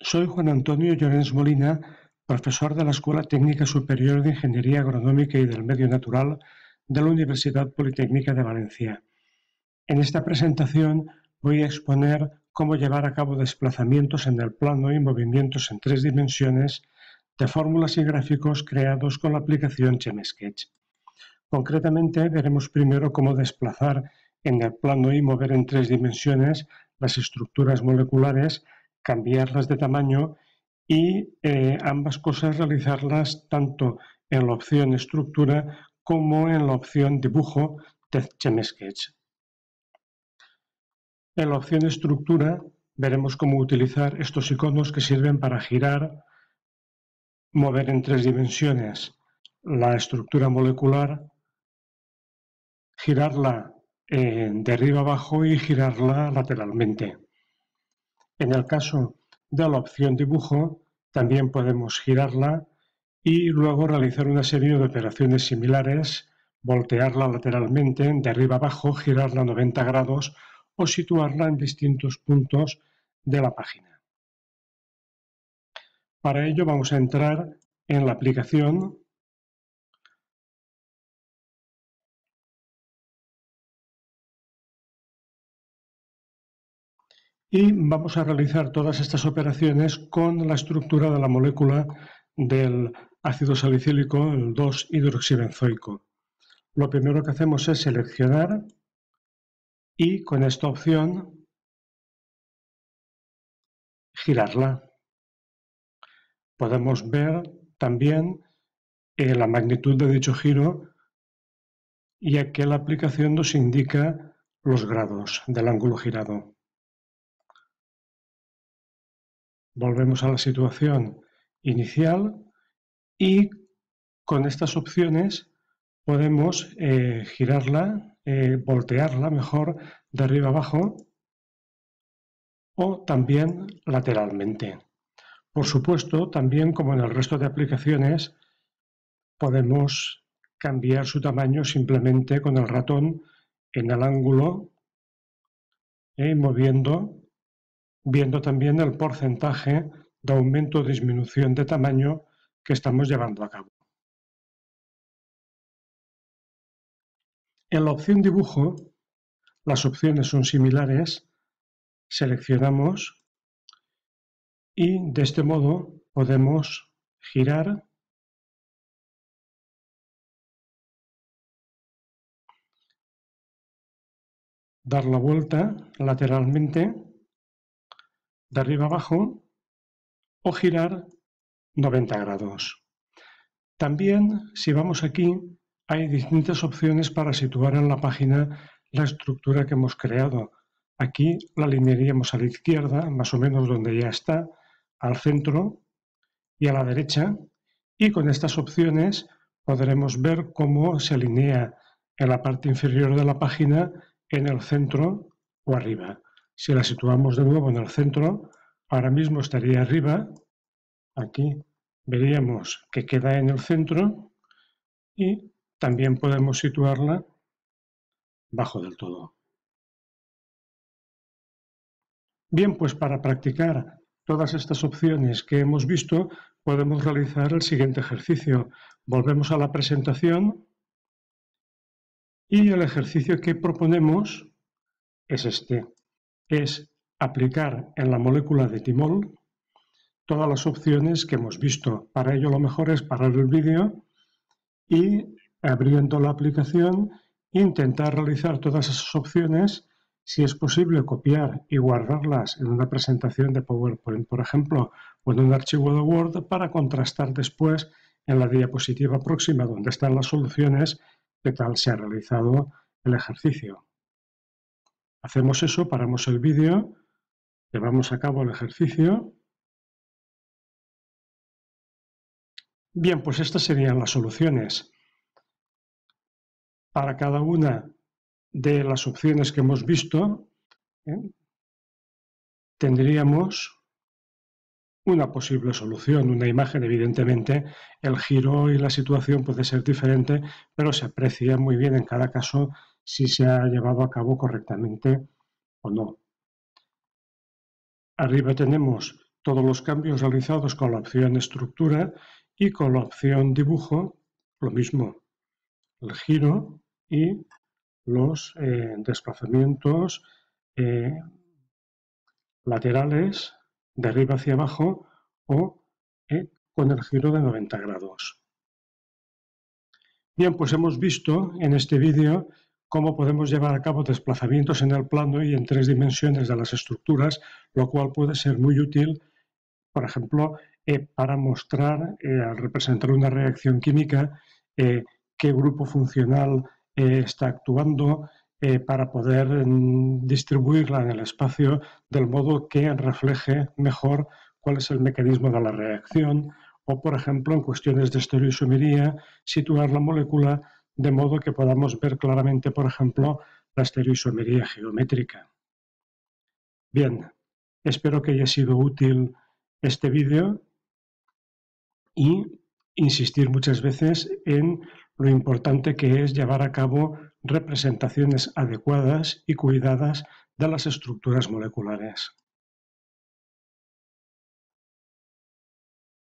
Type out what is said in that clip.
Soy Juan Antonio Llorens Molina, profesor de la Escuela Técnica Superior de Ingeniería Agronómica y del Medio Natural de la Universidad Politécnica de Valencia. En esta presentación voy a exponer cómo llevar a cabo desplazamientos en el plano y movimientos en tres dimensiones de fórmulas y gráficos creados con la aplicación ChemSketch. Concretamente, veremos primero cómo desplazar en el plano y mover en tres dimensiones las estructuras moleculares, cambiarlas de tamaño y eh, ambas cosas realizarlas tanto en la opción estructura como en la opción dibujo de ChemSketch. En la opción estructura veremos cómo utilizar estos iconos que sirven para girar, mover en tres dimensiones la estructura molecular, girarla eh, de arriba abajo y girarla lateralmente. En el caso de la opción dibujo, también podemos girarla y luego realizar una serie de operaciones similares, voltearla lateralmente, de arriba abajo, girarla 90 grados o situarla en distintos puntos de la página. Para ello vamos a entrar en la aplicación y vamos a realizar todas estas operaciones con la estructura de la molécula del ácido salicílico, el 2-hidroxibenzoico. Lo primero que hacemos es seleccionar y con esta opción girarla. Podemos ver también eh, la magnitud de dicho giro ya que la aplicación nos indica los grados del ángulo girado. Volvemos a la situación inicial y con estas opciones podemos eh, girarla eh, voltearla mejor de arriba abajo o también lateralmente. Por supuesto, también como en el resto de aplicaciones, podemos cambiar su tamaño simplemente con el ratón en el ángulo y moviendo, viendo también el porcentaje de aumento o disminución de tamaño que estamos llevando a cabo. En la opción dibujo, las opciones son similares, seleccionamos y de este modo podemos girar dar la vuelta lateralmente de arriba abajo o girar 90 grados. También, si vamos aquí, hay distintas opciones para situar en la página la estructura que hemos creado. Aquí la alinearíamos a la izquierda, más o menos donde ya está, al centro y a la derecha. Y con estas opciones podremos ver cómo se alinea en la parte inferior de la página, en el centro o arriba. Si la situamos de nuevo en el centro, ahora mismo estaría arriba. Aquí veríamos que queda en el centro y también podemos situarla bajo del todo. Bien, pues para practicar todas estas opciones que hemos visto, podemos realizar el siguiente ejercicio. Volvemos a la presentación y el ejercicio que proponemos es este. Es aplicar en la molécula de timol todas las opciones que hemos visto. Para ello lo mejor es parar el vídeo y abriendo la aplicación, intentar realizar todas esas opciones, si es posible copiar y guardarlas en una presentación de PowerPoint, por ejemplo, o en un archivo de Word para contrastar después en la diapositiva próxima donde están las soluciones qué tal se ha realizado el ejercicio. Hacemos eso, paramos el vídeo, llevamos a cabo el ejercicio. Bien, pues estas serían las soluciones para cada una de las opciones que hemos visto, ¿eh? tendríamos una posible solución, una imagen. Evidentemente, el giro y la situación puede ser diferente, pero se aprecia muy bien en cada caso si se ha llevado a cabo correctamente o no. Arriba tenemos todos los cambios realizados con la opción estructura y con la opción dibujo, lo mismo, el giro y los eh, desplazamientos eh, laterales de arriba hacia abajo o eh, con el giro de 90 grados. Bien, pues hemos visto en este vídeo cómo podemos llevar a cabo desplazamientos en el plano y en tres dimensiones de las estructuras, lo cual puede ser muy útil, por ejemplo, eh, para mostrar, eh, al representar una reacción química, eh, qué grupo funcional está actuando, para poder mm, distribuirla en el espacio del modo que refleje mejor cuál es el mecanismo de la reacción, o, por ejemplo, en cuestiones de estereoisomería, situar la molécula de modo que podamos ver claramente, por ejemplo, la estereoisomería geométrica. Bien, espero que haya sido útil este vídeo y insistir muchas veces en lo importante que es llevar a cabo representaciones adecuadas y cuidadas de las estructuras moleculares.